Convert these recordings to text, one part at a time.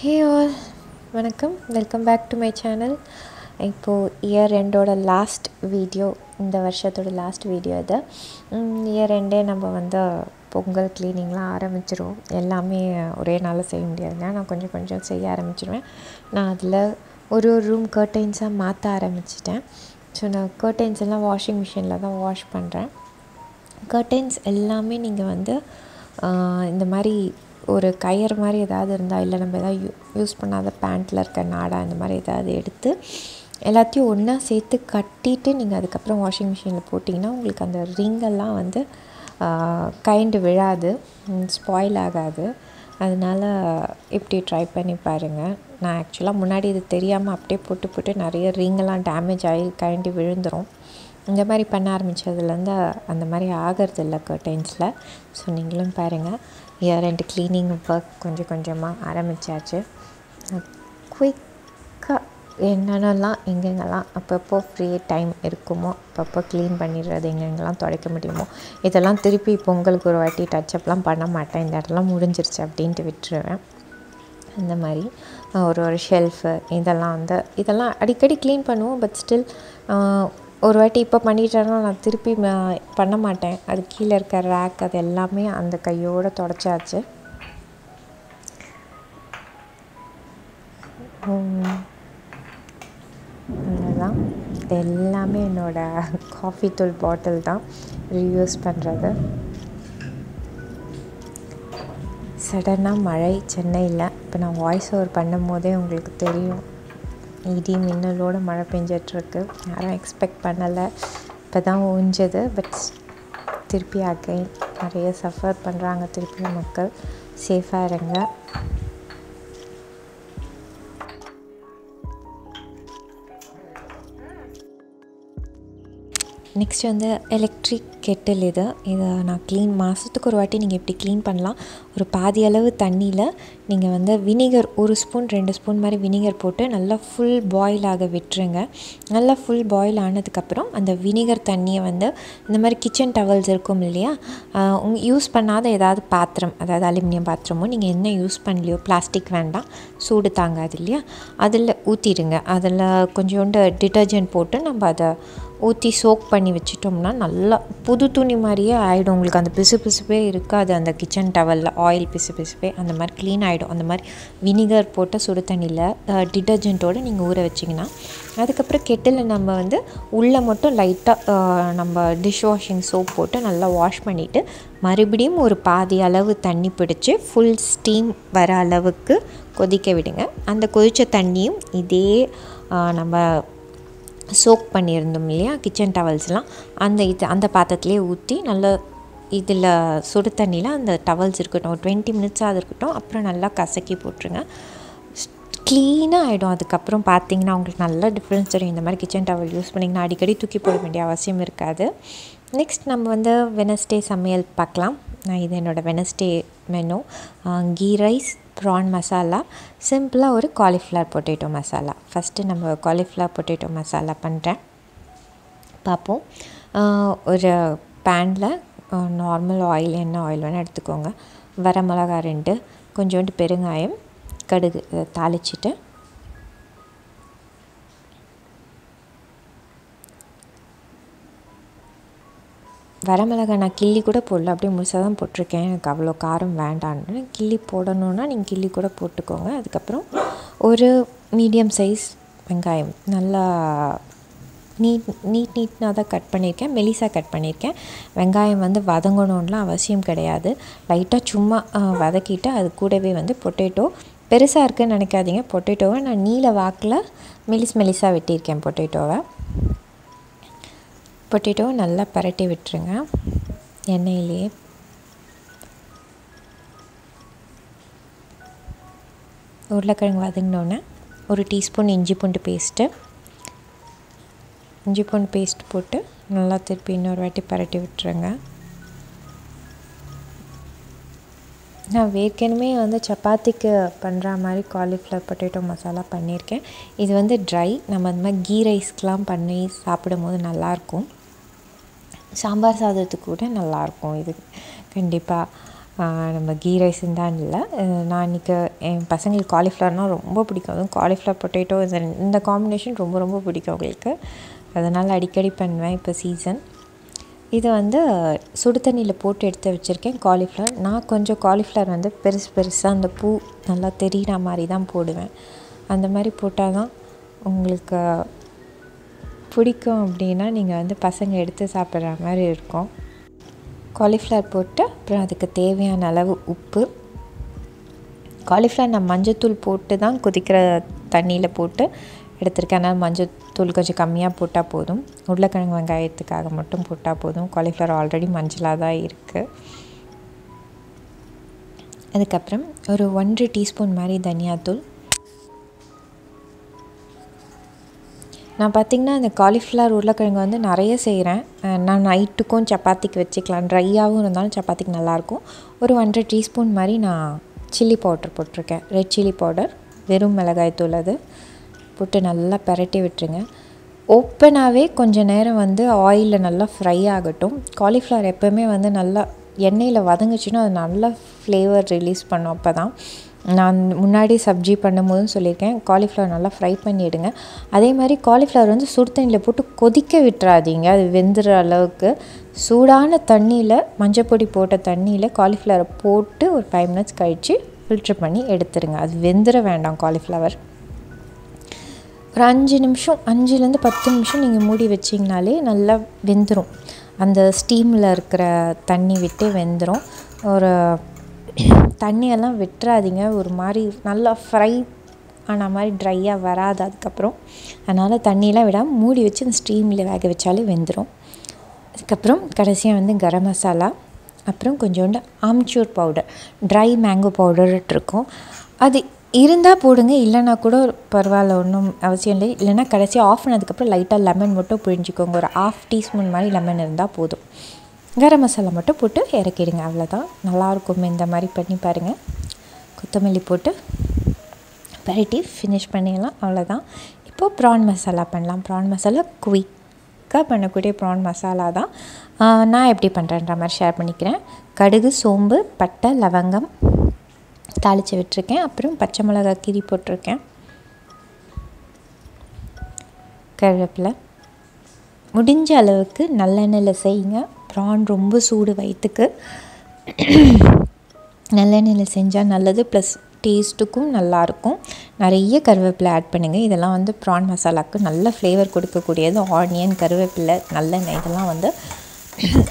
ஹே all வணக்கம். Welcome back to my channel இப்போது year ரெண்டோட லாஸ்ட் வீடியோ இந்த வருஷத்தோட லாஸ்ட் வீடியோ இது. இயர் ரெண்டே நம்ம வந்து பொங்கல் க்ளீனிங்லாம் ஆரம்பிச்சிருவோம். எல்லாமே ஒரே நாளில் செய்ய முடியாதுங்க. நான் கொஞ்சம் கொஞ்சம் செய்ய ஆரம்பிச்சிருவேன். நான் அதில் ஒரு ஒரு ரூம் கர்டைன்ஸாக மாற்ற ஆரம்பிச்சிட்டேன். ஸோ நான் கர்டைன்ஸ் எல்லாம் வாஷிங் மிஷினில் தான் வாஷ் பண்ணுறேன் கர்டைன்ஸ் எல்லாமே நீங்கள் வந்து இந்த மாதிரி ஒரு கயிறு மாதிரி ஏதாவது இருந்தால் இல்லை நம்ம எதாவது யூ யூஸ் பண்ணாத பேண்ட்டில் இருக்க நாடா இந்த மாதிரி ஏதாவது எடுத்து எல்லாத்தையும் ஒன்றா சேர்த்து கட்டிட்டு நீங்கள் அதுக்கப்புறம் வாஷிங் மிஷினில் போட்டிங்கன்னா உங்களுக்கு அந்த ரிங்கெல்லாம் வந்து கைண்டு விழாது ஸ்பாயில் ஆகாது. அதனால் இப்படி ட்ரை பண்ணி பாருங்கள் நான் ஆக்சுவலாக முன்னாடி இது தெரியாமல் அப்படியே போட்டு போட்டு நிறைய ரிங்கெல்லாம் டேமேஜ் ஆகி கைண்டி விழுந்துடும் இந்த மாதிரி பண்ண ஆரம்பித்ததுலேருந்து அந்த மாதிரி ஆகிறது இல்லை கர்டைன்ஸில் ஸோ நீங்களும் பாருங்கள் இயர் ரெண்டு க்ளீனிங் ஒர்க் கொஞ்சம் கொஞ்சமாக ஆரம்பித்தாச்சு குயிக்காக என்னென்னலாம் எங்கெங்கெல்லாம் அப்பப்போ ஃப்ரீ டைம் இருக்குமோ அப்பப்போ க்ளீன் பண்ணிடுறது எங்கெங்கெல்லாம் துடைக்க முடியுமோ இதெல்லாம் திருப்பி பொங்கலுக்கு ஒரு வாட்டி டச்சப்லாம் பண்ண மாட்டேன். இந்த இடம்லாம் முடிஞ்சிருச்சு அப்படின்ட்டு விட்டுருவேன். அந்த மாதிரி ஒரு ஒரு ஷெல்ஃபு இதெல்லாம் வந்து இதெல்லாம் அடிக்கடி க்ளீன் பண்ணுவோம் பட் ஸ்டில் ஒரு வாட்டி இப்போ பண்ணிட்டேன்னா நான் திருப்பி பண்ண மாட்டேன். அது கீழே இருக்க ரேக் அது எல்லாமே அந்த கையோடு தொடச்சாச்சு. அதுதான் இது எல்லாமே என்னோடய காஃபி தூள் பாட்டில் தான். ரீயூஸ் பண்ணுறது சடனாக மழை சென்னையில். இப்போ நான் வாய்ஸ் ஓவர் பண்ணும் போதே உங்களுக்கு தெரியும். இடி மின்னலோடு மழை பெஞ்சிட்ருக்கு. யாரும் எக்ஸ்பெக்ட் பண்ணலை. இப்போ தான் ஊஞ்சது பட் திருப்பி அகைன் நிறைய சஃபர் பண்ணுறாங்க திருப்பி மக்கள். சேஃபாக இருங்க. நெக்ஸ்ட் வந்து எலக்ட்ரிக் கெட்டில் இது. இதை நான் க்ளீன் மாதத்துக்கு ஒரு வாட்டி நீங்கள் எப்படி க்ளீன் பண்ணலாம். ஒரு பாதி அளவு தண்ணியில் நீங்கள் வந்து வினிகர் ஒரு ஸ்பூன் ரெண்டு ஸ்பூன் மாதிரி வினிகர் போட்டு நல்லா ஃபுல் பாயில் ஆக விட்டுருங்க. நல்லா ஃபுல் பாயில் ஆனதுக்கப்புறம் அந்த வினிகர் தண்ணியை வந்து இந்த மாதிரி கிச்சன் டவல்ஸ் இருக்கும் இல்லையா? ஆஹ் யூஸ் பண்ணாத ஏதாவது பாத்திரம் அதாவது அலுமினியம் பாத்திரமோ நீங்கள் என்ன யூஸ் பண்ணலையோ பிளாஸ்டிக் வேண்டாம். சூடு தாங்காது இல்லையா? அதில் ஊற்றிடுங்க அதில் கொஞ்சோண்டு டிட்டர்ஜென்ட் போட்டு நம்ம அதை ஊற்றி சோக் பண்ணி வச்சிட்டோம்னா நல்லா புது துணி மாதிரியே ஆகிடும் உங்களுக்கு அந்த பிசு பிசுப்பே இருக்காது. அந்த கிச்சன் டவலில் ஆயில் பிசு பிசுப்பே அந்த மாதிரி க்ளீன் ஆகிடும் அந்த மாதிரி வினிகர் போட்ட சுடு தண்ணியில் டிட்டர்ஜென்ட்டோடு நீங்கள் ஊற வச்சிங்கன்னா அதுக்கப்புறம் கெட்டில் நம்ம வந்து உள்ளே மட்டும் லைட்டாக நம்ம டிஷ் வாஷிங் சோப் போட்டு நல்லா வாஷ் பண்ணிவிட்டு மறுபடியும் ஒரு பாதி அளவு தண்ணி பிடிச்சி ஃபுல் ஸ்டீம் வர அளவுக்கு கொதிக்க விடுங்க. அந்த கொதித்த தண்ணியும் இதே நம்ம சோக் பண்ணியிருந்தோம் இல்லையா? கிச்சன் டவல்ஸ்லாம் அந்த இது அந்த பாத்திரத்துலேயே ஊற்றி நல்லா இதில் சுடு தண்ணியில் அந்த டவல்ஸ் இருக்கட்டும் ஒரு டுவெண்ட்டி மினிட்ஸாக இருக்கட்டும் அப்புறம் நல்லா கசக்கி போட்டுருங்க. க்ளீனாக ஆகிடும் அதுக்கப்புறம் பார்த்தீங்கன்னா உங்களுக்கு நல்ல டிஃப்ரென்ஸ் தெரியும். இந்த மாதிரி கிச்சன் டவல் யூஸ் பண்ணிங்கன்னா அடிக்கடி தூக்கி போட வேண்டிய அவசியம் இருக்காது. நெக்ஸ்ட் நம்ம வந்து வெனஸ்டே சமையல் பார்க்கலாம். நான் இது என்னோடய Wednesday menu ghee rice prawn masala சிம்பிளாக ஒரு காலிஃப்ளவர் பொட்டேட்டோ மசாலா ஃபஸ்ட்டு நம்ம காலிஃப்ளவர் பொட்டேட்டோ மசாலா பண்ணுறேன் பார்ப்போம் ஒரு பேனில் நார்மல் ஆயில் என்ன ஆயில் வேணால் எடுத்துக்கோங்க. வர மிளகா ரெண்டு கொஞ்சோண்டு பெருங்காயம் கடுகு தாளிச்சிட்டு வரமிளகா நான் கிள்ளி கூட போடல. அப்படியே முழுசாக தான் போட்டிருக்கேன். எனக்கு அவ்வளோ காரம் வேண்டான்னு. கிள்ளி போடணுன்னா நீங்கள் கிள்ளி கூட போட்டுக்கோங்க. அதுக்கப்புறம் ஒரு மீடியம் சைஸ் வெங்காயம். நல்லா நீட் நீட் நீட்னாக தான் கட் பண்ணியிருக்கேன். மெலிசாக கட் பண்ணியிருக்கேன். வெங்காயம் வந்து வதங்கணும்லாம் அவசியம் கிடையாது. லைட்டாக சும்மா வதக்கிட்டு அது கூடவே வந்து பொட்டேட்டோ. பெருசாக இருக்குன்னு நினைக்காதீங்க. பொட்டேட்டோவை நான் நீல வாக்கில் மெலிஸ் மெலிசாக வெட்டியிருக்கேன் பொட்டேட்டோவை. பொட்டேட்டோ நல்லா பரட்டி விட்டுருங்க. எண்ணெயிலேயே. உருளைக்கிழங்கு வதங்கினோன்னே ஒரு டீஸ்பூன் இஞ்சி பூண்டு பேஸ்ட்டு. இஞ்சி பூண்டு பேஸ்ட் போட்டு நல்லா திருப்பி இன்னொரு வாட்டி பரட்டி விட்டுருங்க. நான் ஏற்கனவே வந்து சப்பாத்திக்கு பண்ணுற மாதிரி காலிஃப்ளவர் பொட்டேட்டோ மசாலா பண்ணியிருக்கேன். இது வந்து ட்ரை நம்ம அந்த மாதிரி கீ ரைஸ்க்கெலாம் பண்ணி சாப்பிடும் போது நல்லாயிருக்கும். சாம்பார் சாதத்துக்கு கூட நல்லாயிருக்கும். இது கண்டிப்பாக நம்ம கீ ரைஸ்ன்னு தான் இல்லை. நான் இன்றைக்கி என் பசங்களுக்கு காலிஃப்ளவர்னால் ரொம்ப பிடிக்கும். அதுவும் காலிஃப்ளவர் பொட்டேட்டோ இந்த காம்பினேஷன் ரொம்ப ரொம்ப பிடிக்கும் அவங்களுக்கு. அதனால் அடிக்கடி பண்ணுவேன் இப்போ சீசன் இதை வந்து சுடு தண்ணியில் போட்டு எடுத்து வச்சுருக்கேன் காலிஃப்ளவர் நான் கொஞ்சம் காலிஃப்ளவர் வந்து பெருசு பெருசாக அந்த பூ நல்லா தெரிகிற மாதிரி தான் போடுவேன். அந்த மாதிரி போட்டால் தான் உங்களுக்கு பிடிக்கும் அப்படின்னா நீங்கள் வந்து பசங்க எடுத்து சாப்பிட்ற மாதிரி இருக்கும். காலிஃப்ளவர் போட்டு அப்புறம் அதுக்கு தேவையான அளவு உப்பு. காலிஃப்ளவர் நான் மஞ்சத்தூள் போட்டு தான் கொதிக்கிற தண்ணியில் போட்டு எடுத்திருக்கேன். அதனால் மஞ்சத்தூள் கொஞ்சம் கம்மியாக போட்டால் போதும். உருளைக்கிழங்கு வெங்காயத்துக்காக மட்டும் போட்டால் போதும். காலிஃப்ளவர் ஆல்ரெடி மஞ்சளாக தான் இருக்குது அதுக்கப்புறம் ஒரு ஒன்றரை டீஸ்பூன் மாதிரி தனியாத்தூள். நான் பார்த்திங்கன்னா இந்த காலிஃப்ளவர் உருளைக்கிழங்கு வந்து நிறைய செய்கிறேன் நான் நைட்டுக்கும் சப்பாத்திக்கு வச்சுக்கலாம். ட்ரையாகவும் இருந்தாலும் சப்பாத்திக்கு நல்லாயிருக்கும். ஒரு ஒன்றரை டீஸ்பூன் மாதிரி நான் சில்லி பவுடர் போட்டிருக்கேன். ரெட் சில்லி பவுடர் வெறும் மிளகாய் தூள் அது. போட்டு நல்லா பரட்டி விட்டுருங்க. ஓப்பனாகவே கொஞ்சம் நேரம் வந்து ஆயிலில் நல்லா ஃப்ரை ஆகட்டும். காலிஃப்ளவர் எப்போவுமே வந்து நல்லா எண்ணெயில் வதங்குச்சுன்னா அது நல்லா ஃப்ளேவர் ரிலீஸ் பண்ணும் அப்போ தான் நான் முன்னாடி சப்ஜி பண்ணும்போதும் சொல்லியிருக்கேன் காலிஃப்ளவர் நல்லா ஃப்ரை பண்ணிவிடுங்க அதே மாதிரி காலிஃப்ளவர் வந்து சுடு தண்ணியில் போட்டு கொதிக்க விட்டுறாதீங்க. அது வெந்துடுற அளவுக்கு. சூடான தண்ணியில் மஞ்சப்பொடி போட்ட தண்ணியில் காலிஃப்ளவரை போட்டு ஒரு ஃபைவ் மினிட்ஸ் கழித்து ஃபில்ட்ரு பண்ணி எடுத்துருங்க. அது வெந்துட வேண்டாம் காலிஃப்ளவர் ஒரு அஞ்சு நிமிஷம் அஞ்சுலேருந்து பத்து நிமிஷம் நீங்கள் மூடி வச்சிங்கனாலே நல்லா வெந்துடும் அந்த ஸ்டீமில் இருக்கிற தண்ணி விட்டு வெந்துடும் ஒரு தண்ணியெல்லாம் விட்டுறாதீங்க. ஒரு மாதிரி நல்லா ஃப்ரை ஆன மாதிரி ட்ரையாக வராது அதுக்கப்புறம். அதனால் தண்ணியெலாம் விடாமல் மூடி வச்சு அந்த ஸ்டீமில் வேக வச்சாலே வெந்துடும் அதுக்கப்புறம் கடைசியாக வந்து கரம் மசாலா அப்புறம் கொஞ்சோண்டு amchur powder dry mango powder இருக்கும். அது இருந்தால் போடுங்க இல்லைனா கூட பரவாயில்ல ஒன்றும் அவசியம் இல்லை. இல்லைனா கடைசியாக ஆஃப் பண்ணதுக்கப்புறம் லைட்டாக லெமன் மட்டும் புழிஞ்சிக்கோங்க. ஒரு ஆஃப் டீஸ்பூன் மாதிரி லெமன் இருந்தால் போதும். கரம் மசாலா மட்டும் போட்டு இறக்கிடுங்க அவ்வளோதான் நல்லாயிருக்கும் இந்த மாதிரி பண்ணி பாருங்கள் கொத்தமல்லி போட்டு பரட்டி ஃபினிஷ் பண்ணிடலாம் அவ்வளோதான் இப்போது ப்ரான் மசாலா பண்ணலாம். ப்ரான் மசாலா குயிக்காக பண்ணக்கூடிய ப்ரான் மசாலா தான். நான் எப்படி பண்ணுறேன்ற மாதிரி ஷேர் பண்ணிக்கிறேன். கடுகு சோம்பு பட்டை லவங்கம் தாளித்து விட்டுருக்கேன். அப்புறம் பச்சை மிளகா கீரி போட்டிருக்கேன். கருவேப்பிலை. முடிஞ்ச அளவுக்கு நல்லெண்ணெயில் செய்யுங்க. ப்ரான் ரொம்ப சூடு வயிற்றுக்கு நல்லெண்ணெயில் செஞ்சால் நல்லது ப்ளஸ் டேஸ்ட்டுக்கும் நல்லாயிருக்கும் நிறைய கருவேப்பிலை ஆட் பண்ணுங்கள் இதெல்லாம் வந்து ப்ரான் மசாலாவுக்கு நல்ல ஃப்ளேவர் கொடுக்கக்கூடியது. ஆனியன் கருவேப்பிலை நல்லெண்ணெய் இதெல்லாம் வந்து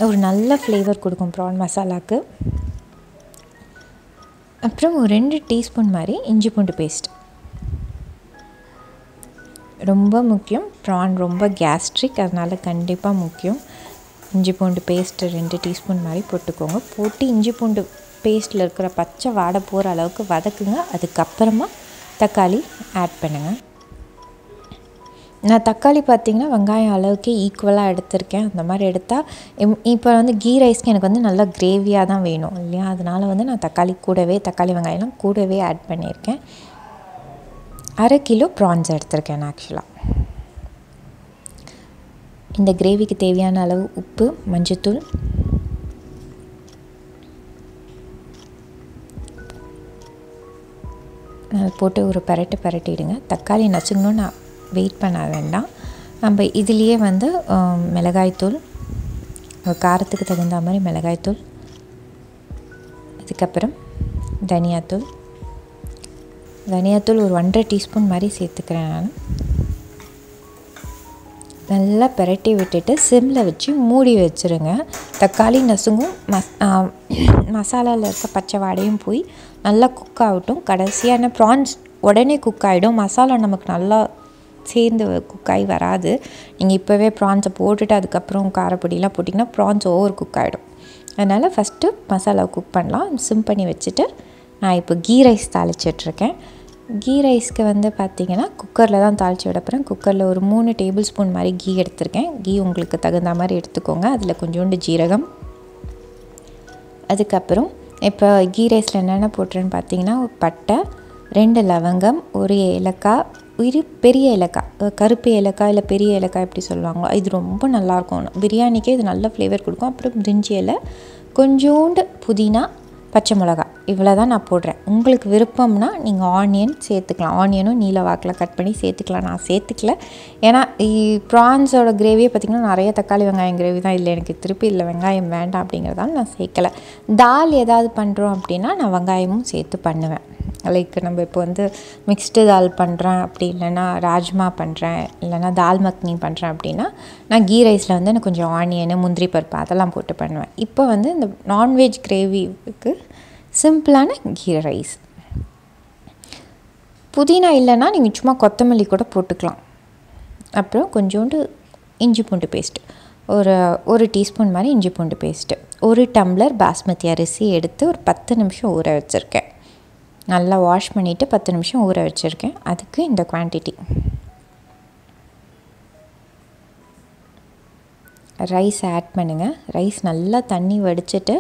ஒரு நல்ல ஃப்ளேவர் கொடுக்கும் ப்ரான் மசாலாவுக்கு அப்புறம் ஒரு ரெண்டு டீஸ்பூன் மாதிரி இஞ்சி பூண்டு பேஸ்ட் ரொம்ப முக்கியம். ப்ரான் ரொம்ப கேஸ்ட்ரிக் அதனால் கண்டிப்பாக முக்கியம். இஞ்சி பூண்டு பேஸ்ட்டு ரெண்டு டீஸ்பூன் மாதிரி போட்டுக்கோங்க. போட்டு இஞ்சி பூண்டு பேஸ்ட்டில் இருக்கிற பச்சை வாடை போகிற அளவுக்கு வதக்குங்க. அதுக்கப்புறமா தக்காளி ஆட் பண்ணுங்கள் நான் தக்காளி பார்த்திங்கன்னா வெங்காயம் அளவுக்கு ஈக்குவலாக எடுத்திருக்கேன். அந்த மாதிரி எடுத்தால் இப்போ வந்து கீ ரைஸ்க்கு எனக்கு வந்து நல்லா கிரேவியாக தான் வேணும் இல்லையா? அதனால் வந்து நான் தக்காளி கூடவே தக்காளி வெங்காயம்லாம் கூடவே ஆட் பண்ணியிருக்கேன். அரை கிலோ ப்ரான்ஸ் எடுத்திருக்கேன் ஆக்சுவலாக இந்த கிரேவிக்கு தேவையான அளவு உப்பு மஞ்சத்தூள். போட்டு ஒரு பரட்டு பரட்டிடுங்க. தக்காளி நச்சுக்கணும்னு நான் வெயிட் பண்ண வேண்டாம். நம்ம இதுலேயே வந்து மிளகாய்த்தூள் காரத்துக்கு தகுந்த மாதிரி மிளகாய்த்தூள் அதுக்கப்புறம் தனியாத்தூள். தனியாத்தூள் ஒரு ஒன்றரை டீஸ்பூன் மாதிரி சேர்த்துக்கிறேன் நான். நல்லா பிரட்டி விட்டுட்டு சிம்மில் வச்சு மூடி வச்சுருங்க. தக்காளி நசுங்கும் மஸ் மசாலாவில் இருக்க பச்சை வாடையும் போய் நல்லா குக் ஆகட்டும். கடைசியான ப்ரான்ஸ் உடனே குக் ஆகிடும் மசாலா நமக்கு நல்லா சேர்ந்து குக் ஆகி வராது. நீங்கள் இப்போவே ப்ரான்ஸை போட்டுட்டு அதுக்கப்புறம் காரப்பொடியெலாம் போட்டிங்கன்னா ப்ரான்ஸ் ஓவர் குக் ஆகிடும் அதனால் ஃபஸ்ட்டு மசாலா குக் பண்ணலாம். சிம் பண்ணி வச்சுட்டு நான் இப்போ கீ ரைஸ் தாளிச்சிட்ருக்கேன் கீ ரைஸ்க்கு வந்து பார்த்திங்கன்னா குக்கரில் தான் தாளித்து விட போகிறேன் குக்கரில் ஒரு மூணு டேபிள் ஸ்பூன் மாதிரி கீ எடுத்திருக்கேன். கீ உங்களுக்கு தகுந்த மாதிரி எடுத்துக்கோங்க. அதில் கொஞ்சோண்டு ஜீரகம். அதுக்கப்புறம் இப்போ கீ ரைஸில் என்னென்ன போட்டுறேன்னு பார்த்தீங்கன்னா பட்டை ரெண்டு லவங்கம் ஒரு ஏலக்காய் இரு பெரிய ஏலக்காய். கருப்பு ஏலக்காய் இல்லை பெரிய ஏலக்காய் எப்படி சொல்லுவாங்களோ இது ரொம்ப நல்லாயிருக்கும். பிரியாணிக்கே இது நல்ல ஃப்ளேவர் கொடுக்கும். அப்புறம் பிரிஞ்சி இலை கொஞ்சோண்டு புதினா பச்சை மிளகா இவ்வளோ தான் நான் போடுறேன். உங்களுக்கு விருப்பம்னா நீங்கள் ஆனியன் சேர்த்துக்கலாம். ஆனியனும் நீல வாக்கில் கட் பண்ணி சேர்த்துக்கலாம். நான் சேர்த்துக்கல. ஏன்னா ப்ரான்ஸோட கிரேவியை பார்த்திங்கன்னா நிறைய தக்காளி வெங்காயம் கிரேவி தான். இல்லை எனக்கு திருப்பி இல்லை. வெங்காயம் வேண்டாம் அப்படிங்கிறதால நான் சேர்க்கலை. தால் ஏதாவது பண்ணுறோம் அப்படின்னா நான் வெங்காயமும் சேர்த்து பண்ணுவேன். லைக் நம்ம இப்போ வந்து மிக்ஸ்டு தால் பண்ணுறேன் அப்படி இல்லைன்னா ராஜ்மா பண்ணுறேன் இல்லைன்னா தால் மக்னி பண்ணுறேன் அப்படின்னா நான் கீ ரைஸில் வந்து எனக்கு கொஞ்சம் ஆனியனு முந்திரி பருப்பு அதெல்லாம் போட்டு பண்ணுவேன். இப்போ வந்து இந்த நான்வெஜ் கிரேவிக்கு சிம்பிளான கீ ரைஸ். புதினா இல்லைன்னா நீங்கள் சும்மா கொத்தமல்லி கூட போட்டுக்கலாம். அப்புறம் கொஞ்சோண்டு இஞ்சி பூண்டு பேஸ்ட்டு. ஒரு ஒரு டீஸ்பூன் மாதிரி இஞ்சி பூண்டு பேஸ்ட்டு. ஒரு டம்ளர் பாஸ்மதி அரிசி எடுத்து ஒரு பத்து நிமிஷம் ஊற வச்சுருக்கேன். நல்லா வாஷ் பண்ணிவிட்டு பத்து நிமிஷம் ஊற வச்சுருக்கேன். அதுக்கு இந்த குவான்டிட்டி. ரைஸ் ஆட் பண்ணுங்கள் ரைஸ் நல்லா தண்ணி வடிச்சிட்டு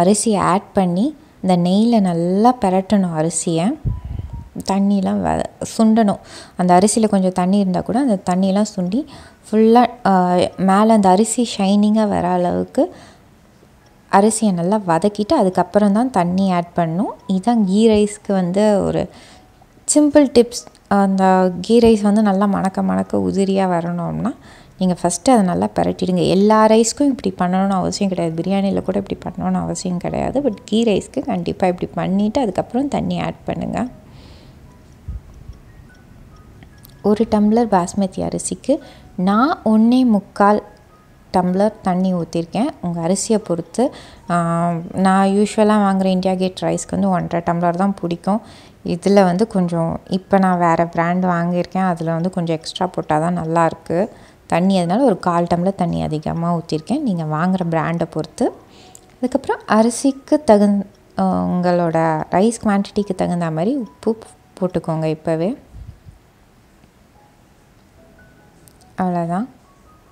அரிசி ஆட் பண்ணி இந்த நெய்யில் நல்லா பெரட்டணும் அரிசியை. தண்ணியெலாம் வ சுண்டணும். அந்த அரிசியில் கொஞ்சம் தண்ணி இருந்தால் கூட அந்த தண்ணியெலாம் சுண்டி ஃபுல்லாக மேலே அந்த அரிசி ஷைனிங்காக வர அளவுக்கு அரிசியை நல்லா வதக்கிட்டு அதுக்கப்புறம் தான் தண்ணி ஆட் பண்ணணும் இதுதான் கீ ரைஸ்க்கு வந்து ஒரு சிம்பிள் டிப்ஸ் அந்த கீ ரைஸ் வந்து நல்லா மணக்க மணக்க உதிரியாக வரணும்னா நீங்கள் ஃபஸ்ட்டு அதை நல்லா பரட்டிடுங்க. எல்லா ரைஸ்க்கும் இப்படி பண்ணணும்னு அவசியம் கிடையாது. பிரியாணியில் கூட இப்படி பண்ணணும்னு அவசியம் கிடையாது. பட் கீ ரைஸ்க்கு கண்டிப்பாக இப்படி பண்ணிவிட்டு அதுக்கப்புறம் தண்ணி ஆட் பண்ணுங்கள் ஒரு டம்ளர் பாஸ்மதி அரிசிக்கு நான் ஒன்றே முக்கால் டம்ளர் தண்ணி ஊற்றிருக்கேன் உங்கள் அரிசியை பொறுத்து நான் யூஸ்வலாக வாங்குகிற இந்தியா கேட் ரைஸ்க்கு வந்து ஒன்றரை டம்ளர் தான் பிடிக்கும். இதில் வந்து கொஞ்சம் இப்போ நான் வேறு பிராண்ட் வாங்கியிருக்கேன். அதில் வந்து கொஞ்சம் எக்ஸ்ட்ரா போட்டால் தான் நல்லாயிருக்கு தண்ணி அதனால் ஒரு கால் டம்ளர் தண்ணி அதிகமாக ஊற்றிருக்கேன் நீங்கள் வாங்குகிற பிராண்டை பொறுத்து. அதுக்கப்புறம் அரிசிக்கு தகுந் உங்களோட ரைஸ் குவான்டிட்டிக்கு தகுந்த மாதிரி உப்பு போட்டுக்கோங்க இப்போவே. அவ்வளோதான்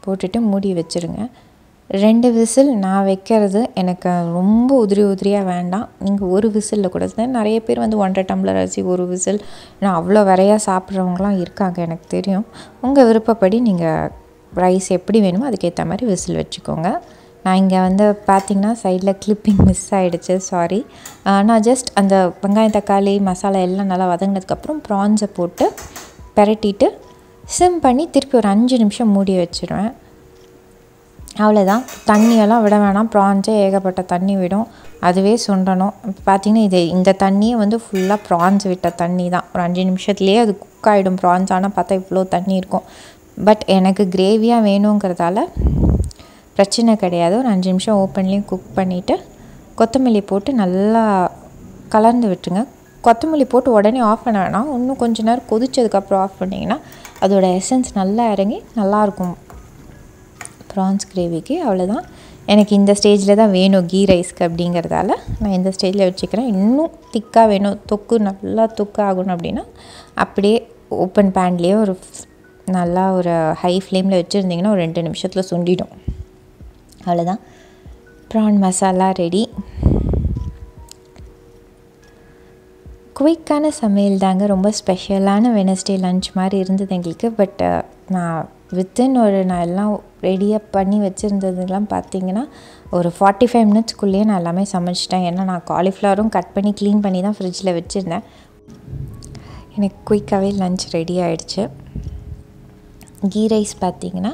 போட்டுட்டு மூடி வச்சுருங்க. ரெண்டு விசில் நான் வைக்கிறது எனக்கு ரொம்ப உதிரி உதிரியாக வேண்டாம். நீங்கள் ஒரு விசிலில் கூட நிறைய பேர் வந்து ஒன்றரை டம்ளர் அரிசி ஒரு விசில். நான் அவ்வளோ வரையாக சாப்பிட்றவங்களாம் இருக்காங்க எனக்கு தெரியும். உங்கள் விருப்பப்படி நீங்கள் ரைஸ் எப்படி வேணுமோ அதுக்கேற்ற மாதிரி விசில் வச்சுக்கோங்க. நான் இங்கே வந்து பார்த்திங்கன்னா சைடில் கிளிப்பிங் மிஸ் ஆகிடுச்சு சாரி நான் ஜஸ்ட் அந்த வெங்காயம் தக்காளி மசாலா எல்லாம் நல்லா வதங்கினதுக்கப்புறம் ப்ரான்ஸை போட்டு பெரட்டிட்டு சிம் பண்ணி திருப்பி ஒரு அஞ்சு நிமிஷம் மூடி வச்சுருவேன். அவ்வளோதான் தண்ணியெல்லாம் விட வேணாம். ப்ரான்ஸே ஏகப்பட்ட தண்ணி விடும். அதுவே சுண்டணும். இப்போ பார்த்திங்கன்னா இது இந்த தண்ணியே வந்து ஃபுல்லாக ப்ரான்ஸ் விட்ட தண்ணி தான் ஒரு அஞ்சு நிமிஷத்துலேயே அது குக் ஆகிடும் ப்ரான்ஸ் ஆனால் பார்த்தா இவ்வளோ தண்ணி இருக்கும். பட் எனக்கு கிரேவியாக வேணுங்கிறதால பிரச்சனை கிடையாது. ஒரு அஞ்சு நிமிஷம் ஓப்பன்லேயும் குக் பண்ணிவிட்டு கொத்தமல்லி போட்டு நல்லா கலந்து விட்டுருங்க. கொத்தமல்லி போட்டு உடனே ஆஃப் பண்ண வேணாம். இன்னும் கொஞ்ச நேரம் கொதிச்சதுக்கப்புறம் ஆஃப் பண்ணிங்கன்னா அதோட எசன்ஸ் நல்லா இறங்கி நல்லாயிருக்கும். ப்ரான்ஸ் கிரேவிக்கு அவ்வளோதான் எனக்கு இந்த ஸ்டேஜில் தான் வேணும் கீ ரைஸ்க்கு அப்படிங்கிறதால நான் இந்த ஸ்டேஜில் வச்சுக்கிறேன். இன்னும் திக்காக வேணும். தொக்கு நல்லா தொக்கு ஆகணும் அப்படின்னா அப்படியே ஓப்பன் பேன்லேயே ஒரு நல்லா ஒரு ஹை ஃப்ளேமில் வச்சுருந்திங்கன்னா ஒரு ரெண்டு நிமிஷத்தில் சுண்டிடும். அவ்வளோதான் ப்ரான் மசாலா ரெடி குயிக்கான சமையல் தாங்க ரொம்ப ஸ்பெஷலான வெனஸ்டே லன்ச் மாதிரி இருந்தது எங்களுக்கு. பட் நான் வித்தின் ஒரு நான் எல்லாம் ரெடியாக பண்ணி வச்சுருந்ததுலாம் பார்த்தீங்கன்னா ஒரு ஃபார்ட்டி ஃபைவ் மினிட்ஸ்க்குள்ளேயே நான் எல்லாமே சமைச்சிட்டேன். ஏன்னா நான் காலிஃப்ளவரும் கட் பண்ணி க்ளீன் பண்ணி தான் ஃப்ரிட்ஜில் வச்சுருந்தேன். எனக்கு குயிக்காகவே லன்ச் ரெடி ஆகிடுச்சு கீ ரைஸ் பார்த்திங்கன்னா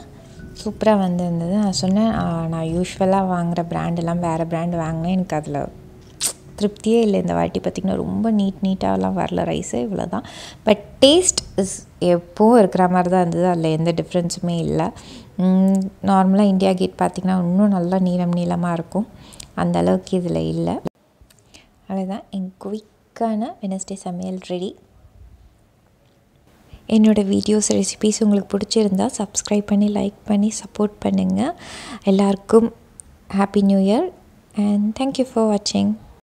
சூப்பராக வந்திருந்தது. நான் சொன்னேன் நான் யூஸ்வலாக வாங்குகிற பிராண்டெல்லாம் வேறு பிராண்ட் வாங்கினேன். எனக்கு அதில் திருப்தியே இல்லை. இந்த வாட்டி பார்த்திங்கன்னா ரொம்ப நீட் நீட்டாகலாம் வரல ரைஸு இவ்வளோ தான் பட் டேஸ்ட் இஸ் எப்போவும் இருக்கிற மாதிரி தான் இருந்தது. அதில் எந்த டிஃப்ரென்ஸுமே இல்லை. நார்மலாக இந்தியா கேட் பார்த்திங்கன்னா இன்னும் நல்லா நீளம் நீளமாக இருக்கும். அந்த அளவுக்கு இதில் இல்லை. அவ்வளோதான் என் குயிக்கான வெனஸ்டே சமையல் ரெடி என்னோடய வீடியோஸ் ரெசிபீஸ் உங்களுக்கு பிடிச்சிருந்தா சப்ஸ்கிரைப் பண்ணி லைக் பண்ணி சப்போர்ட் பண்ணுங்கள் எல்லாருக்கும் happy new year and thank you for வாட்சிங்